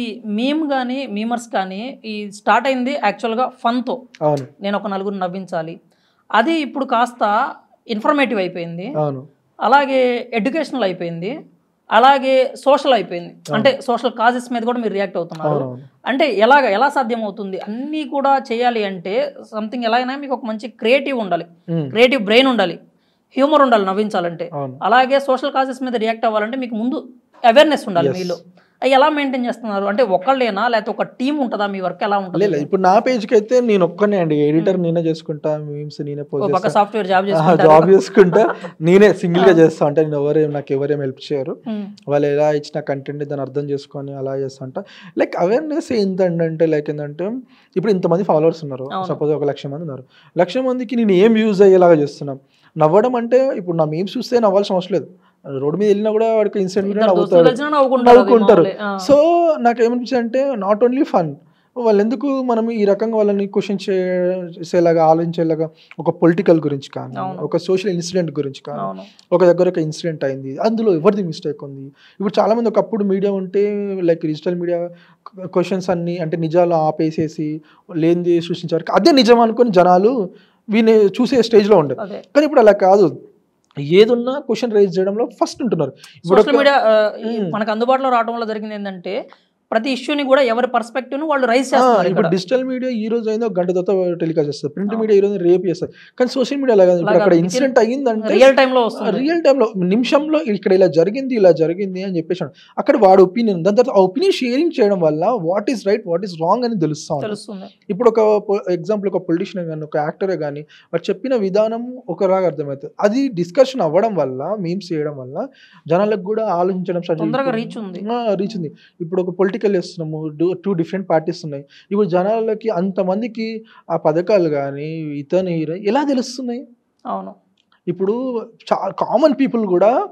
ఈ మీమ్ కానీ మీమర్స్ కానీ ఈ స్టార్ట్ అయింది యాక్చువల్గా ఫన్తో అవును. నేను ఒక నలుగురు నవ్వించాలి. అది ఇప్పుడు కాస్త ఇన్ఫర్మేటివ్ అయిపోయింది. అవును. అలాగే ఎడ్యుకేషనల్ అయిపోయింది. అలాగే సోషల్ అయిపోయింది. అంటే సోషల్ కాజెస్ మీద కూడా మీరు రియాక్ట్ అవుతున్నారు. అంటే ఎలాగ ఎలా సాధ్యం అవుతుంది అన్నీ కూడా చేయాలి అంటే సంథింగ్ ఎలాగైనా మీకు ఒక మంచి క్రియేటివ్ ఉండాలి. క్రియేటివ్ బ్రెయిన్ ఉండాలి. హ్యూమర్ ఉండాలి నవ్వించాలంటే. అలాగే సోషల్ కాజెస్ మీద రియాక్ట్ అవ్వాలంటే మీకు ముందు అవేర్నెస్ ఉండాలి మీలో. ఎలా మెయింటైన్ చేస్తున్నారు? అంటే ఒకళ్ళేనా? లేకపోతే ఒక టీం ఉంటుందా? మీ వర్క్ ఎలా ఉంటుంది? లేదు ఇప్పుడు నా పేజ్కి అయితే నేను ఒక్కనే అండి. ఎడిటర్ నేనే చేసుకుంటా మీమ్స్ నేనే పోస్ట్ ఒక సాఫ్ట్వేర్ జాబ్ జాబ్ చేసుకుంటా. నేనే సింగిల్గా చేస్తా అంటే నేను ఎవరేం నాకు ఎవరేం హెల్ప్ చేయరు. వాళ్ళు ఎలా ఇచ్చిన కంటెంట్ దాన్ని అర్థం చేసుకొని అలా చేస్తా అంట లైక్ అవేర్నెస్ ఏంటంటే లైక్ ఏంటంటే ఇప్పుడు ఇంతమంది ఫాలోవర్స్ ఉన్నారు. సపోజ్ ఒక లక్ష మంది ఉన్నారు. లక్ష మందికి నేను ఏం యూజ్ అయ్యేలాగా చేస్తున్నాం? నవ్వడం అంటే ఇప్పుడు నా మీమ్స్ చూస్తే నవ్వాల్సిన అవసరం లేదు. రోడ్డు మీద వెళ్ళినా కూడా వాడికి ఇన్సిడెంట్ నవ్వుకుంటారు. సో నాకు ఏమనిపించింది అంటే నాట్ ఓన్లీ ఫన్ వాళ్ళు ఎందుకు మనం ఈ రకంగా వాళ్ళని క్వశ్చన్ చేసేలాగా ఆలోచించేలాగా ఒక పొలిటికల్ గురించి కానీ. ఒక సోషల్ ఇన్సిడెంట్ గురించి కానీ ఒక దగ్గర ఒక ఇన్సిడెంట్ అయింది అందులో ఎవరిది మిస్టేక్ ఉంది? ఇప్పుడు చాలా మంది ఒకప్పుడు మీడియా ఉంటే లైక్ డిజిటల్ మీడియా క్వశ్చన్స్ అన్ని అంటే నిజాలు ఆపేసేసి లేనిది సృష్టించారు అదే నిజం అనుకుని జనాలు వీని చూసే స్టేజ్లో ఉండదు కానీ ఇప్పుడు అలా కాదు. ఏదున్నా క్వశ్చన్ రైజ్ చేయడంలో ఫస్ట్ ఉంటున్నారు ఇప్పుడు సోషల్ మీడియా. మనకు అందుబాటులో రావడం వల్ల జరిగింది ఏంటంటే ప్రతి ఇష్యూని కూడా ఎవరి పర్స్పెక్టివ్ వాళ్ళు రైజ్ ఆ, చేస్తున్నారు ఇప్పుడు. డిజిటల్ మీడియా ఈ రోజు అయినా ఒక గంట తర్వాత టెలికాస్ట్ చేస్తారు ప్రింట్. మీడియా ఈ రోజు రేపు చేస్తారు కానీ సోషల్ మీడియా అలా కాదు ఇప్పుడు అలా అక్కడ. ఇన్సిడెంట్ అయ్యిందంటే రియల్ టైమ్లో వస్తుంది రియల్ టైంలో నిమిషంలో ఇక్కడ ఇలా జరిగింది ఇలా జరిగింది అని చెప్పేసి అక్కడ వాడు ఒపీనియన్ దాని తర్వాత ఆ ఒపీనియన్ షేరింగ్ చేయడం వల్ల what is right what is wrong అని తెలుస్తా తెలుస్తుంది. ఇప్పుడు ఒక ఎగ్జాంపుల్ ఒక పొలిటీషియన్ కానీ ఒక యాక్టరే కానీ వాడు చెప్పిన విధానం ఒకలాగా అర్థమవుతుంది. అది డిస్కషన్ అవ్వడం వల్ల మీమ్స్ చేయడం వల్ల జనాలకు కూడా ఆలోచించడం రీచ్ ఉంది. ఇప్పుడు ఒక పొలిటికల్ చేస్తున్నాము టూ డిఫరెంట్ పార్టీస్ ఉన్నాయి. ఇప్పుడు జనాలకి అంతమందికి ఆ పథకాలు కానీ ఇతను ఎలా తెలుస్తున్నాయి? అవును. ఇప్పుడు చా కామన్ పీపుల్ కూడా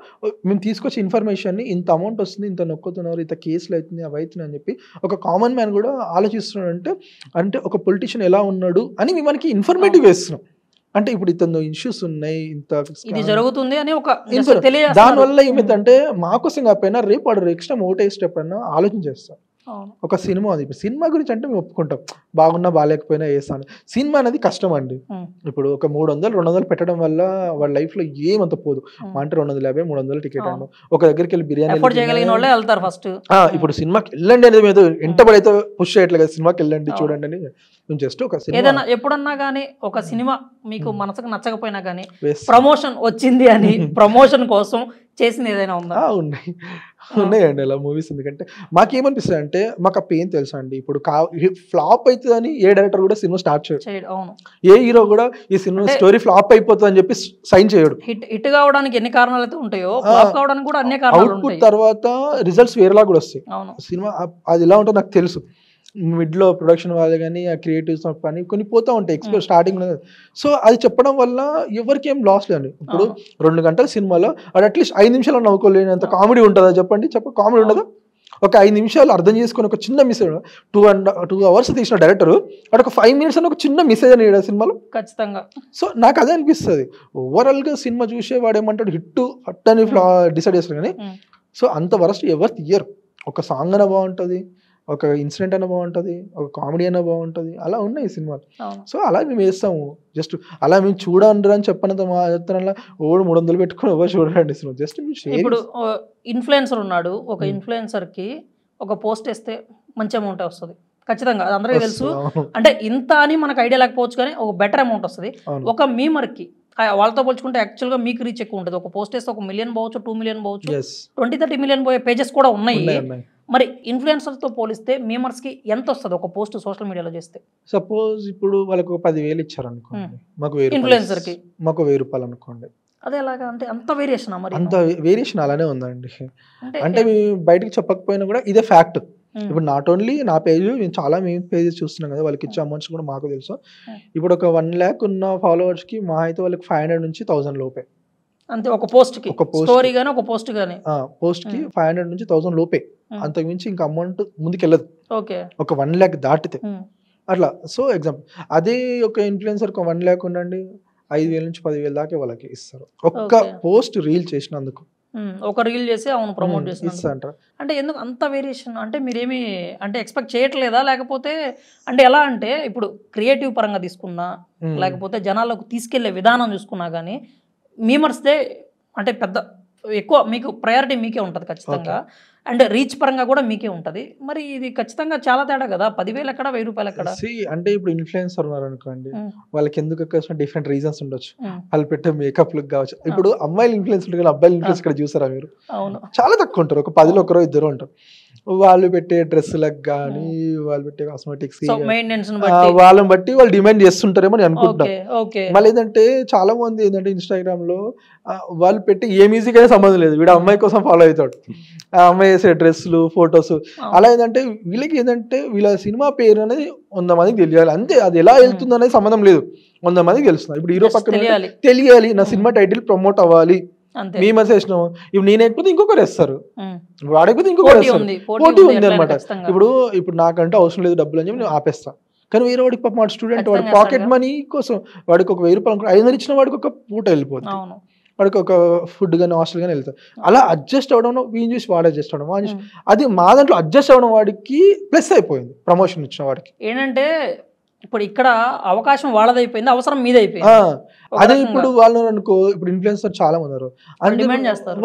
మేము తీసుకొచ్చే ఇన్ఫర్మేషన్ని ఇంత అమౌంట్ వస్తుంది ఇంత నొక్కుతున్నారు ఇంత కేసులు అవుతుంది అవి అవుతున్నాయి అని చెప్పి ఒక కామన్ మ్యాన్ కూడా ఆలోచిస్తున్నాడు అంటే అంటే ఒక పొలిటీషియన్ ఎలా ఉన్నాడు అని మేము మనకి ఇన్ఫర్మేటివ్ వేస్తున్నాం. అంటే ఇప్పుడు ఇతను ఇష్యూస్ ఉన్నాయి ఇంత ఇది జరుగుతుంది అని ఒక. దానివల్ల ఏమైందంటే మా కోసం కాకపోయినా రేపు వాడు ఎక్స్ట్రా ఓట్ వేసేటప్పుడైనా ఆలోచన చేస్తాం. ఒక సినిమా ఉంది ఇప్పుడు సినిమా గురించి అంటే మేము ఒప్పుకుంటాం. బాగున్నా బాగాలేకపోయినా వేస్తాను సినిమా అనేది కష్టం అండి. ఇప్పుడు ఒక మూడు వందలు రెండు వందలు పెట్టడం వల్ల వాళ్ళ లైఫ్లో ఏమంత పోదు. అంటే రెండు వందల యాభై మూడు వందలు టికెట్. అండి ఒక దగ్గరికి వెళ్ళి బిర్యానీ వెళ్తారు ఫస్ట్. ఇప్పుడు సినిమాకి వెళ్ళండి అనేది మీద ఎంతబడైతే పుష్ చేయట్లేదు కదా సినిమాకి వెళ్ళండి. చూడండి అని. మేము జస్ట్ ఒక సినిమా ఏదైనా ఎప్పుడన్నా కానీ ఒక సినిమా మీకు మనసుకు నచ్చకపోయినా కానీ. ప్రమోషన్ వచ్చింది అని ప్రమోషన్ కోసం చేసింది ఏదైనా ఉందా? ఉన్నాయి. ఉన్నాయండి అలా మూవీస్ ఎందుకంటే మాకేమనిపిస్తుంది అంటే మాకు ఆ పెయిన్ తెలుసా అండి ఇప్పుడు కా ఫ్లాప్ అవుతుందని ఏ డైరెక్టర్ కూడా సినిమా స్టార్ట్ చేయడు. ఏ హీరో కూడా ఈ సినిమా స్టోరీ ఫ్లాప్ అయిపోతుంది అని చెప్పి సైన్ చేయడు. హిట్ హిట్ కావడానికి ఎన్ని కారణాలు అయితే ఉంటాయో ఫ్లాప్ కావడానికి కూడా అన్ని కారణాలు అవుట్పుట్ తర్వాత రిజల్ట్స్ వేరేలా కూడా వస్తాయి. సినిమా అది ఎలా ఉంటుందో నాకు తెలుసు. మిడ్లో ప్రొడక్షన్ వాళ్ళు కానీ ఆ క్రియేటివ్స్ పని కొన్ని పోతా ఉంటాయి ఎక్స్పో స్టార్టింగ్ సో అది చెప్పడం వల్ల ఎవరికి ఏం లాస్ లేదు ఇప్పుడు అవును. రెండు గంటల సినిమాలో అది అట్లీస్ట్ ఐదు నిమిషాలు నవ్వుకోలేనంత కామెడీ ఉంటుందా చెప్పండి? చెప్ప కామెడీ ఉండదా? ఒక ఐదు నిమిషాలు అర్థం చేసుకొని ఒక చిన్న message two and two hours తీసిన డైరెక్టర్ అక్కడ ఒక ఫైవ్ మినిట్స్ అని ఒక చిన్న మెసేజ్ అని సినిమాలో. ఖచ్చితంగా. సో నాకు అదే అనిపిస్తుంది. ఓవరాల్గా సినిమా చూసే వాడు ఏమంటాడు హిట్ హట్ అని డిసైడ్ చేస్తారు కానీ ఉమ్. సో అంత వరస్ట్ ఎవరు తీయరు. ఒక సాంగ్ అయినా బాగుంటుంది. ఒక ఇన్సిడెంట్ అయినా బాగుంటుంది ఒక కామెడీ అయినా బాగుంటుంది అలా ఉన్నాయి సినిమాలు. సో అలా మేము వేస్తాము. జస్ట్ అలా మేము చూడండి అని చెప్పనంత మా చెప్తానలా ఓడు మూడు వందలు పెట్టుకొని ఎవరు చూడండి సినిమా. జస్ట్ ఇప్పుడు ఇన్ఫ్లుయెన్సర్ ఉన్నాడు. ఒక Hmm. ఇన్ఫ్లుయెన్సర్కి ఒక పోస్ట్ వేస్తే మంచి అమౌంట్ వస్తుంది. ఖచ్చితంగా అది అందరికీ తెలుసు. అంటే ఇంత అని మనకు ఐడియా లేకపోవచ్చు కానీ ఒక బెటర్ అమౌంట్ వస్తుంది. ఒక మీమర్కి వాళ్ళతో పోల్చుకుంటే యాక్చువల్గా మీకు రీచ్ ఎక్కువ ఉంటుంది. ఒక పోస్ట్ వేస్తే ఒక మిలియన్ పోవచ్చు టూ మిలియన్ పోవచ్చు. ట్వంటీ థర్టీ మిలియన్ పోయే పేజెస్ కూడా ఉన్నాయి. మరి ఇన్ఫ్లుయెన్సర్తో పోలిస్తే మీమర్స్కి ఎంత వస్తుంది ఒక పోస్ట్ సోషల్ మీడియాలో చేస్తే? సపోజ్ ఇప్పుడు వాళ్ళకు పదివేలు ఇచ్చారు అనుకోండి Hmm. మాకు వెయ్యి రూపాయలు Influencer కి. మాకు వెయ్యి రూపాయలు అనుకోండి. అదే ఎలాగా? అంటే అంత వేరియేషన్ మరి? అంత వేరియేషన్ అలానే ఉందండి. అంటే మేము బయటికి చెప్పకపోయినా కూడా ఇదే ఫ్యాక్ట్. ఇప్పుడు నాట్ ఓన్లీ నా పేజ్ నేను చాలా మేము పేజెస్ చూస్తున్నాం కదా వాళ్ళకి ఇచ్చే అమౌంట్స్ కూడా మాకు తెలుసు. ఇప్పుడు ఒక వన్ ల్యాక్ ఉన్న followers కి మా అయితే వాళ్ళకి ఫైవ్ హండ్రెడ్ నుంచి థౌసండ్ లోపే. అంతే ఒక పోస్ట్కి ఒక post స్టోరీ గానీ ఒక పోస్ట్ పోస్ట్కి Hmm. ఫైవ్ హండ్రెడ్ నుంచి థౌసండ్ లోపే. అంతకు మించి ఇంకా అమౌంట్ ముందుకెళ్ళదు. ఓకే. ఒక వన్ ల్యాక్ దాటితే. అట్లా. సో ఎగ్జాంపుల్ అదే ఒక ఇన్ఫ్లుయెన్సర్ వన్ ల్యాక్ ఉండండి ఐదు వేల నుంచి పదివేల దాకా వాళ్ళకి ఇస్తారు. ఒక్క. పోస్ట్ రీల్ చేసినందుకు. ఒక రీల్ చేసి అవును ప్రమోట్ చేస్తున్నారు అంటే ఎందుకు అంత వేరియేషన్? అంటే మీరేమి అంటే ఎక్స్పెక్ట్ చేయట్లేదా? లేకపోతే అంటే ఎలా అంటే ఇప్పుడు క్రియేటివ్ పరంగా తీసుకున్నా. లేకపోతే జనాలకు తీసుకెళ్ళే విధానం చూసుకున్నా కానీ మీమర్స్దే అంటే పెద్ద ఎక్కువ మీకు ప్రయారిటీ మీకే ఉంటుంది ఖచ్చితంగా. అండ్ రీచ్ పరంగా కూడా మీకే ఉంటుంది. మరి ఇది ఖచ్చితంగా చాలా తేడా కదా. పదివేలు ఎక్కడ వెయ్యి రూపాయలు ఎక్కడ? అంటే ఇప్పుడు ఇన్ఫ్లుయెన్సర్ ఉన్నారు అనుకోండి వాళ్ళకి ఎందుకు ఎక్కువ డిఫరెంట్ రీజన్స్ ఉండొచ్చు. వాళ్ళు పెట్టే మేకప్ లుక్ కావచ్చు. ఇప్పుడు అమ్మాయిలు ఇన్ఫ్లుయెన్స్ కానీ అబ్బాయిలు ఇన్ఫ్లుయెన్స్ ఇక్కడ చూసారా మీరు? అవును. చాలా తక్కువ ఉంటారు. ఒక పదిలో ఒకరో ఇద్దరు ఉంటారు. వాళ్ళు పెట్టే డ్రెస్సులకు కానీ వాళ్ళు పెట్టే కాస్మెటిక్స్ వాళ్ళని బట్టి వాళ్ళు డిమాండ్ చేస్తుంటారేమో నేను అనుకుంటున్నాను ఓకే ఓకే మళ్ళీ ఏంటంటే చాలా మంది ఏంటంటే ఇన్స్టాగ్రామ్లో వాళ్ళు పెట్టి ఏ మ్యూజిక్ అయినా సంబంధం లేదు. వీడు అమ్మాయి కోసం ఫాలో అవుతాడు. ఆ అమ్మాయి వేసే డ్రెస్సులు ఫొటోస్ అలా ఏంటంటే వీళ్ళకి ఏంటంటే వీళ్ళ సినిమా పేరు అనేది వంద మందికి తెలియాలి. అంతే అది ఎలా వెళ్తుంది అనేది సంబంధం లేదు. వంద మందికి తెలుస్తుంది. ఇప్పుడు హీరో పక్కన తెలియాలి. నా సినిమా టైటిల్ ప్రమోట్ అవ్వాలి. మీ మెసేజ్ ఇప్పుడు నేను ఎక్కిపోతే ఇంకొకరు వేస్తారు. ఉమ్. వాడకపోతే ఇంకొకరు పోటీ వేస్తారు. ఉంది పోటీ ఉంది అనమాట. ఇప్పుడు ఇప్పుడు నాకంటే అవసరం లేదు డబ్బులు అని చెప్పి నేను ఆపేస్తా. కానీ వేరే వాడికి పాపం వాడు స్టూడెంట్ వాడి పాకెట్. మనీ కోసం వాడికి ఒక వెయ్యి రూపాయలు ఐదు వందలు ఇచ్చిన వాడికి ఒక పూట వెళ్ళిపోతుంది వాడికి ఒక ఫుడ్ కానీ హాస్టల్ కానీ వెళ్తారు అలా అడ్జస్ట్ అవ్వడం వీని చూసి వాడు అడ్జస్ట్ అవ్వడం వాడు. అది మా దాంట్లో అడ్జస్ట్ అవ్వడం వాడికి ప్లస్ అయిపోయింది ప్రమోషన్ ఇచ్చిన వాడికి. ఏంటంటే ఇప్పుడు ఇక్కడ అవకాశం వాళ్ళదైపోయింది అవసరం మీదైపోయింది అదే. ఇప్పుడు వాళ్ళు అనుకో ఇప్పుడు ఇన్ఫ్లుయెన్సర్ చాలా మంది ఉన్నారు.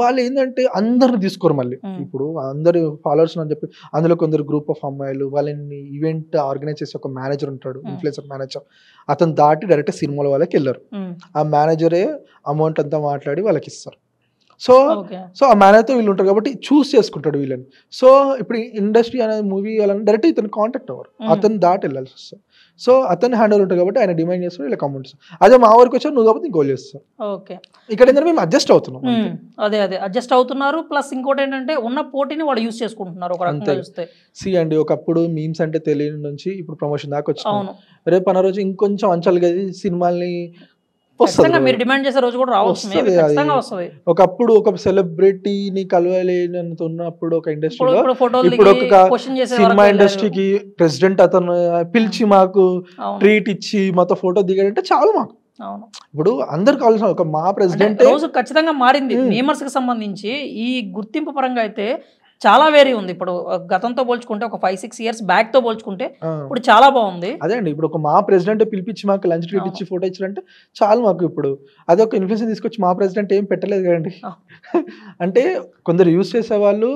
వాళ్ళు ఏంటంటే అందరిని తీసుకోరు మళ్ళీ. ఇప్పుడు అందరు ఫాలోవర్స్ అని చెప్పి అందులో కొందరు గ్రూప్ ఆఫ్ అమ్మాయిలు వాళ్ళని ఈవెంట్ ఆర్గనైజ్ చేసే ఒక మేనేజర్ ఉంటాడు. ఇన్ఫ్లుయెన్సర్ మేనేజర్ అతను దాటి డైరెక్ట్ సినిమాల వాళ్ళకి వెళ్ళారు. ఆ మేనేజరే అమౌంట్ అంతా మాట్లాడి వాళ్ళకి ఇస్తారు సో సో ఆ మేనేజర్తో వీళ్ళు ఉంటారు కాబట్టి చూస్ చేసుకుంటాడు వీళ్ళని సో ఇప్పుడు ఇండస్ట్రీ అనే మూవీ వాళ్ళని డైరెక్ట్ ఇతను కాంటాక్ట్ అవ్వరు. అతను దాటి వెళ్ళాల్సి వస్తుంది సో అతను హ్యాండ్ ఓవర్ ఉంటుంది కాబట్టి ఆయన డిమాండ్ చేస్తాడు అమౌంట్ ఇస్తారు. అదే మా వరకు వచ్చారు నువ్వు కాబట్టి ఇంకోళ్ళు చేస్తావు. ఓకే. ఇక్కడ ఏంటంటే మేము అడ్జస్ట్ అవుతున్నాం. అదే అదే. అడ్జస్ట్ అవుతున్నారు ప్లస్ ఇంకోటి ఏంటంటే ఉన్న పోటీని వాళ్ళు యూస్ చేసుకుంటున్నారు ఒక రకంగా. చూస్తే. సి అండి ఒకప్పుడు మీమ్స్ అంటే తెలియని నుంచి ఇప్పుడు ప్రమోషన్ దాకా అవును. రేపు అన్న రోజు ఇంకొంచెం అంచాలి కదా సినిమాల్ని ఖచ్చితంగా మీరు డిమాండ్ చేసే రోజు కూడా రావచ్చు ఒకప్పుడు ఒక సెలబ్రిటీని కలవలేనంత ఉన్నప్పుడు ఒక ఇండస్ట్రీలో ఇప్పుడు ఒక సినిమా. ఇండస్ట్రీకి ప్రెసిడెంట్ అతను పిలిచి మాకు ట్రీట్ ఇచ్చి మాతో ఫోటో దిగాడంటే చాలు మాకు. అవును. ఇప్పుడు అందరు కావాల్సిన ఒక మా ప్రెసిడెంట్ రోజు ఖచ్చితంగా మారింది. ఉమ్. మీమర్స్కి సంబంధించి ఈ గుర్తింపు పరంగా అయితే చాలా వేరీ ఉంది. ఇప్పుడు గతంతో పోల్చుకుంటే ఒక ఫైవ్ సిక్స్ ఇయర్స్ బ్యాక్తో పోల్చుకుంటే ఇప్పుడు చాలా బాగుంది. అదే అండి. ఇప్పుడు ఒక మా ప్రెసిడెంట్ పిలిపించి మాకు లంచ్ ట్రీట్. ఇచ్చి ఫోటో ఇచ్చారంటే చాలు మాకు ఇప్పుడు. అదే ఒక ఇన్ఫ్లుయెన్స్ తీసుకొచ్చి మా ప్రెసిడెంట్ ఏం పెట్టలేదు కదండి. అంటే కొందరు యూస్ చేసే వాళ్ళు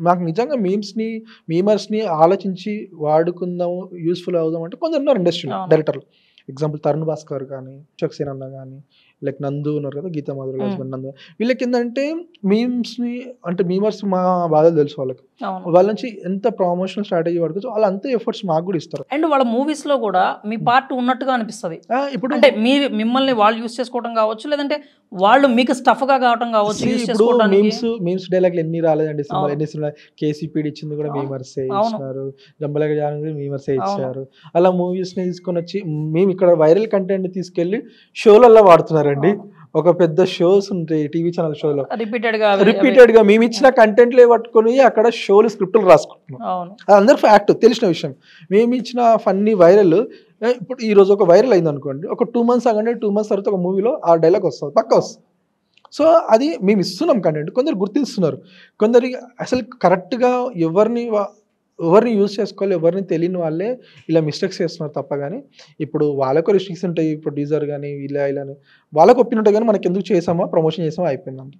మాకు నిజంగా మీమ్స్ని మీమర్స్ని ఆలోచించి వాడుకుందాం యూస్ఫుల్ అవుదాం అంటే కొందరు ఉన్నారు ఇండస్ట్రీలో. డైరెక్టర్లు. ఎగ్జాంపుల్ తరుణ్ భాస్కర్ కానీ చక్సేన్ అన్న కానీ లైక్ నందు ఉన్నారు కదా గీతా మాధురి. హస్బెండ్ నందు వీళ్ళకి ఏంటంటే మీమ్స్ని అంటే మీమర్స్ మా బాధలు తెలుసు వాళ్ళకి వాళ్ళ నుంచి ఎంత ప్రమోషనల్ స్ట్రాటజీ వాడుకోవచ్చు వాళ్ళు అంతే ఎఫర్ట్స్ మాకు కూడా ఇస్తారు అండ్ వాళ్ళ మూవీస్లో కూడా మీ పార్ట్ ఉన్నట్టుగా అనిపిస్తది ఇప్పుడు అంటే మీరు మిమ్మల్ని వాళ్ళు యూస్ చేసుకోవడం కావచ్చు లేదంటే వాళ్ళు మీకు స్టఫ్గా కావడం కావచ్చు ఇప్పుడు మీమ్స్ మీమ్స్ డైలాగ్లు ఎన్ని రాలేదండి సినిమా. ఎన్ని సినిమా కేసీపీడి ఇచ్చింది కూడా. మీమర్సే అవును. ఇచ్చినారు జంబలగ జానకి మీమర్సే. ఇచ్చారు అలా మూవీస్ని తీసుకొని వచ్చి మేము ఇక్కడ వైరల్ కంటెంట్ తీసుకెళ్ళి షోలలో వాడుతున్నారండి ఒక పెద్ద షోస్ ఉంటాయి టీవీ ఛానల్ షోలో. రిపీటెడ్గా రిపీటెడ్గా మేము ఇచ్చిన కంటెంట్లే పట్టుకొని అక్కడ షోలు స్క్రిప్టులు రాసుకుంటున్నాం. అది అందరు ఫ్యాక్ట్ తెలిసిన విషయం. మేము ఇచ్చిన ఫన్నీ వైరల్ ఇప్పుడు ఈ రోజు ఒక వైరల్ అయింది అనుకోండి. ఒక టూ మంత్స్ అగండి టూ మంత్స్ తర్వాత ఒక మూవీలో ఆ డైలాగ్ వస్తుంది పక్క వస్తుంది. సో అది మేము ఇస్తున్నాం కంటెంట్ కొందరు గుర్తిస్తున్నారు. కొందరు అసలు కరెక్ట్గా ఎవరిని ఎవరిని యూజ్ చేసుకోవాలి ఎవరిని తెలియని వాళ్ళే ఇలా మిస్టేక్స్ చేస్తున్నారు తప్ప కానీ ఇప్పుడు వాళ్ళకు రిస్ట్రిక్స్ ఉంటాయి ప్రొడ్యూసర్ కానీ ఇలా ఇలా వాళ్ళకు ఒప్పినట్టు కానీ మనకి ఎందుకు చేసామా ప్రమోషన్ చేసామా అయిపోయింది